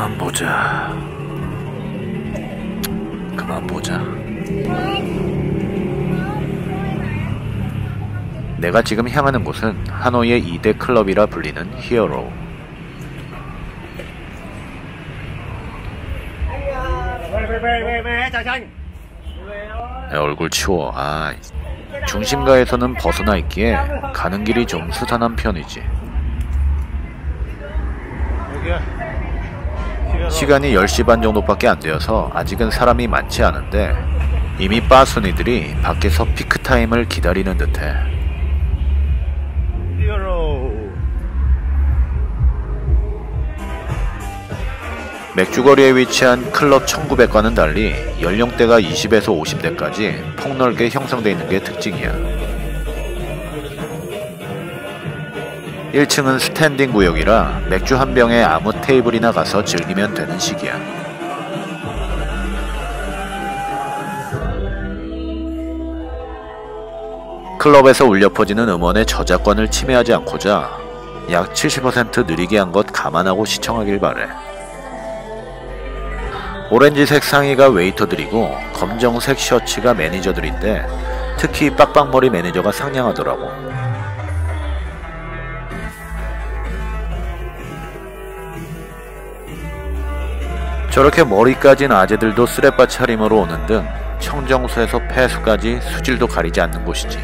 그만 보자. 그만 보자. 내가 지금 향하는 곳은 하노이의 2대 클럽이라 불리는 히어로. 내 얼굴 치워. 아, 중심가에서는 벗어나 있기에 가는 길이 좀 수산한 편이지. 시간이 10시 반 정도밖에 안 되어서 아직은 사람이 많지 않은데 이미 빠순이들이 밖에서 피크타임을 기다리는 듯해. 맥주거리에 위치한 클럽 1900과는 달리 연령대가 20에서 50대까지 폭넓게 형성되어 있는 게 특징이야. 1층은 스탠딩 구역이라 맥주 한 병에 아무 테이블이나 가서 즐기면 되는 식이야. 클럽에서 울려 퍼지는 음원의 저작권을 침해하지 않고자 약 70% 느리게 한 것 감안하고 시청하길 바래. 오렌지색 상의가 웨이터들이고 검정색 셔츠가 매니저들인데 특히 빡빡머리 매니저가 상냥하더라고. 저렇게 머리 까진 아재들도 쓰레빠 차림으로 오는 등 청정수에서 폐수까지 수질도 가리지 않는 곳이지.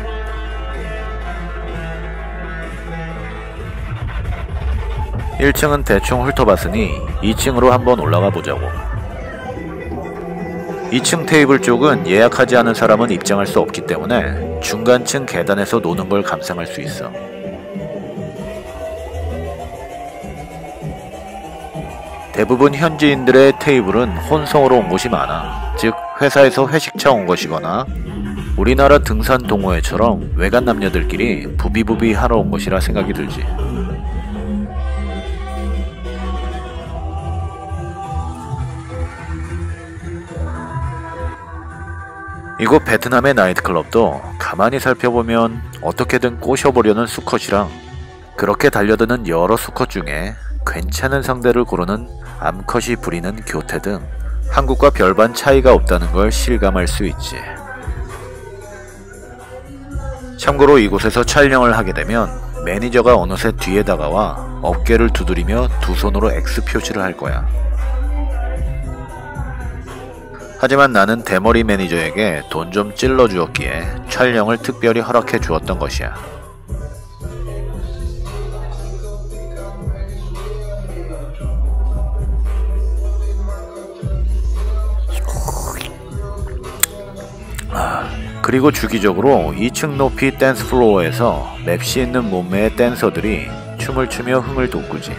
(1층은) 대충 훑어봤으니 (2층으로) 한번 올라가 보자고 2층 테이블 쪽은 예약하지 않은 사람은 입장할 수 없기 때문에 중간층 계단에서 노는 걸 감상할 수 있어. 대부분 현지인들의 테이블은 혼성으로 온 곳이 많아. 즉, 회사에서 회식차 온 것이거나 우리나라 등산 동호회처럼 외간 남녀들끼리 부비부비 하러 온 것이라 생각이 들지. 이곳 베트남의 나이트클럽도 가만히 살펴보면 어떻게든 꼬셔보려는 수컷이랑 그렇게 달려드는 여러 수컷 중에 괜찮은 상대를 고르는 암컷이 부리는 교태 등 한국과 별반 차이가 없다는 걸 실감할 수 있지. 참고로 이곳에서 촬영을 하게 되면 매니저가 어느새 뒤에 다가와 어깨를 두드리며 두 손으로 X 표시를 할 거야. 하지만 나는 대머리 매니저에게 돈 좀 찔러 주었기에 촬영을 특별히 허락해 주었던 것이야. 그리고 주기적으로 2층 높이 댄스 플로어에서 맵시 있는 몸매의 댄서들이 춤을 추며 흥을 돋구지.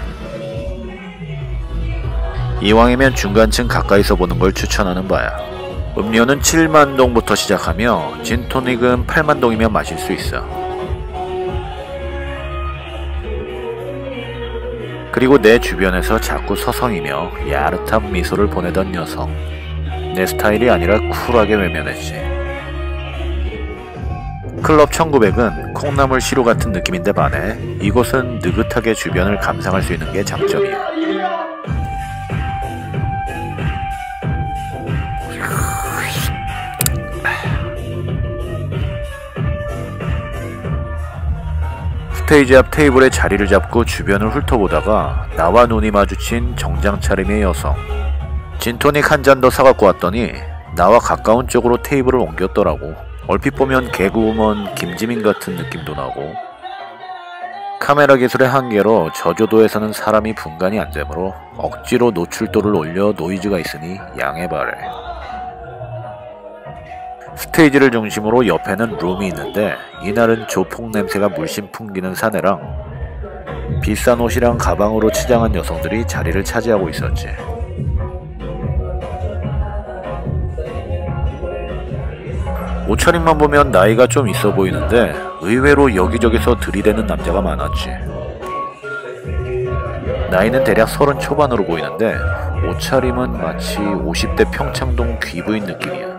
이왕이면 중간층 가까이서 보는 걸 추천하는 바야. 음료는 7만 동부터 시작하며 진토닉은 8만 동이면 마실 수 있어. 그리고 내 주변에서 자꾸 서성이며 야릇한 미소를 보내던 여성. 내 스타일이 아니라 쿨하게 외면했지. 클럽 1900은 콩나물 시루 같은 느낌인데 반해 이곳은 느긋하게 주변을 감상할 수 있는 게 장점이야. 스테이지 앞 테이블에 자리를 잡고 주변을 훑어보다가 나와 눈이 마주친 정장 차림의 여성. 진토닉 한 잔 더 사갖고 왔더니 나와 가까운 쪽으로 테이블을 옮겼더라고. 얼핏 보면 개그우먼 김지민 같은 느낌도 나고 카메라 기술의 한계로 저조도에서는 사람이 분간이 안 되므로 억지로 노출도를 올려 노이즈가 있으니 양해 바래. 스테이지를 중심으로 옆에는 룸이 있는데 이날은 조폭 냄새가 물씬 풍기는 사내랑 비싼 옷이랑 가방으로 치장한 여성들이 자리를 차지하고 있었지. 옷차림만 보면 나이가 좀 있어 보이는데 의외로 여기저기서 들이대는 남자가 많았지. 나이는 대략 서른 초반으로 보이는데 옷차림은 마치 50대 평창동 귀부인 느낌이야.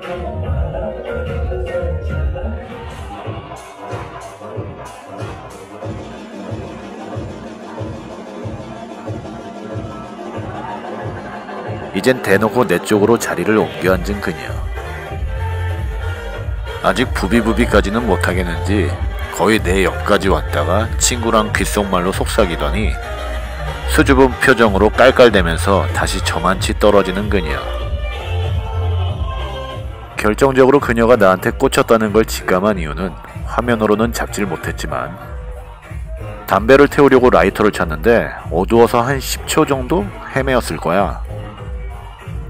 이젠 대놓고 내 쪽으로 자리를 옮겨 앉은 그녀. 아직 부비부비까지는 못하겠는지 거의 내 옆까지 왔다가 친구랑 귓속말로 속삭이더니 수줍은 표정으로 깔깔대면서 다시 저만치 떨어지는 그녀. 결정적으로 그녀가 나한테 꽂혔다는 걸 직감한 이유는 화면으로는 잡질 못했지만 담배를 태우려고 라이터를 찾는데 어두워서 한 10초 정도 헤매었을 거야.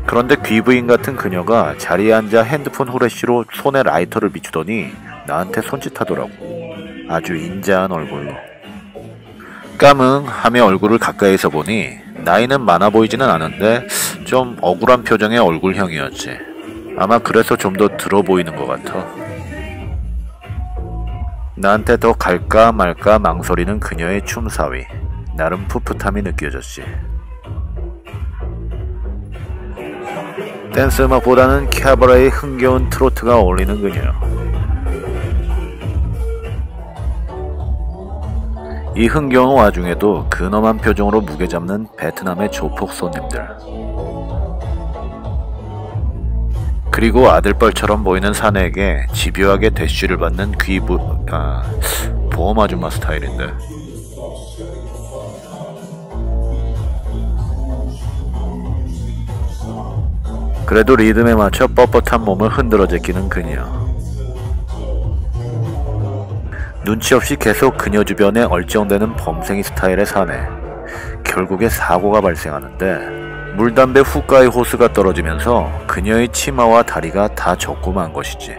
그런데 귀부인 같은 그녀가 자리에 앉아 핸드폰 후레쉬로 손에 라이터를 비추더니 나한테 손짓하더라고. 아주 인자한 얼굴로. 까뭉 하며 얼굴을 가까이서 보니 나이는 많아 보이지는 않은데 좀 억울한 표정의 얼굴형이었지. 아마 그래서 좀 더 들어 보이는 것 같아. 나한테 더 갈까 말까 망설이는 그녀의 춤사위. 나름 풋풋함이 느껴졌지. 댄스 음악보다는 캐바레의 흥겨운 트로트가 어울리는 그녀. 이 흥겨운 와중에도 근엄한 표정으로 무게 잡는 베트남의 조폭 손님들. 그리고 아들뻘처럼 보이는 사내에게 집요하게 대쉬를 받는 귀부 아 보험 아줌마 스타일인데. 그래도 리듬에 맞춰 뻣뻣한 몸을 흔들어 제끼는 그녀. 눈치 없이 계속 그녀 주변에 얼쩡대는 범생이 스타일의 사내. 결국에 사고가 발생하는데 물담배 후가의 호스가 떨어지면서 그녀의 치마와 다리가 다 젖고 만 것이지.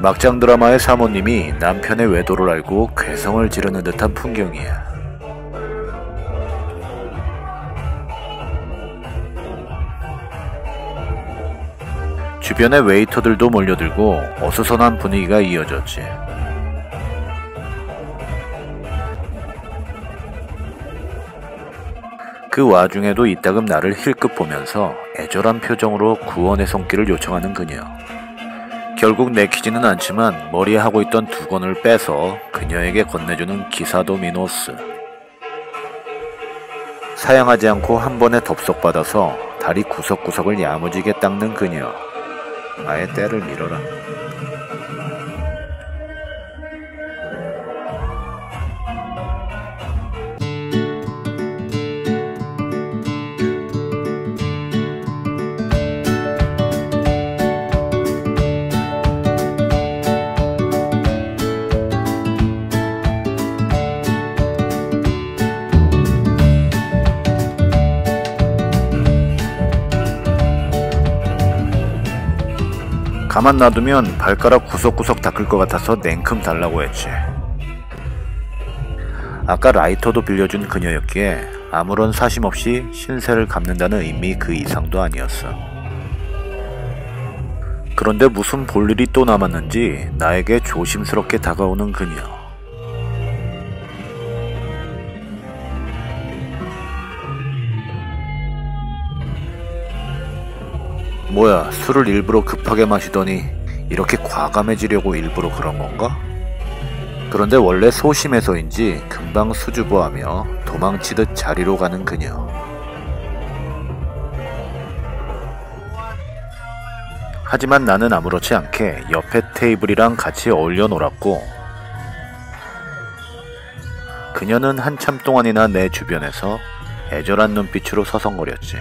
막장 드라마의 사모님이 남편의 외도를 알고 괴성을 지르는 듯한 풍경이야. 주변에 웨이터들도 몰려들고 어수선한 분위기가 이어졌지. 그 와중에도 이따금 나를 힐끗 보면서 애절한 표정으로 구원의 손길을 요청하는 그녀. 결국 내키지는 않지만 머리에 하고 있던 두건을 빼서 그녀에게 건네주는 기사도 미노스. 사양하지 않고 한 번에 덥석 받아서 다리 구석구석을 야무지게 닦는 그녀. 나의 때를 밀어라. 가만 놔두면 발가락 구석구석 닦을 것 같아서 냉큼 달라고 했지. 아까 라이터도 빌려준 그녀였기에 아무런 사심 없이 신세를 갚는다는 의미 그 이상도 아니었어. 그런데 무슨 볼 일이 또 남았는지 나에게 조심스럽게 다가오는 그녀. 뭐야, 술을 일부러 급하게 마시더니 이렇게 과감해지려고 일부러 그런 건가? 그런데 원래 소심해서인지 금방 수줍어하며 도망치듯 자리로 가는 그녀. 하지만 나는 아무렇지 않게 옆에 테이블이랑 같이 어울려 놀았고, 그녀는 한참 동안이나 내 주변에서 애절한 눈빛으로 서성거렸지.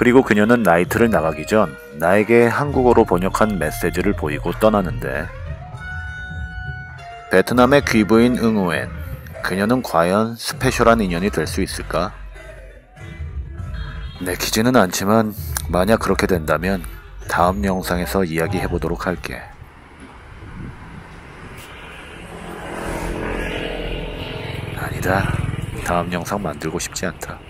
그리고 그녀는 나이트를 나가기 전 나에게 한국어로 번역한 메시지를 보이고 떠나는데 베트남의 귀부인 응우엔 그녀는 과연 스페셜한 인연이 될 수 있을까? 내키지는 않지만 만약 그렇게 된다면 다음 영상에서 이야기해 보도록 할게. 아니다. 다음 영상 만들고 싶지 않다.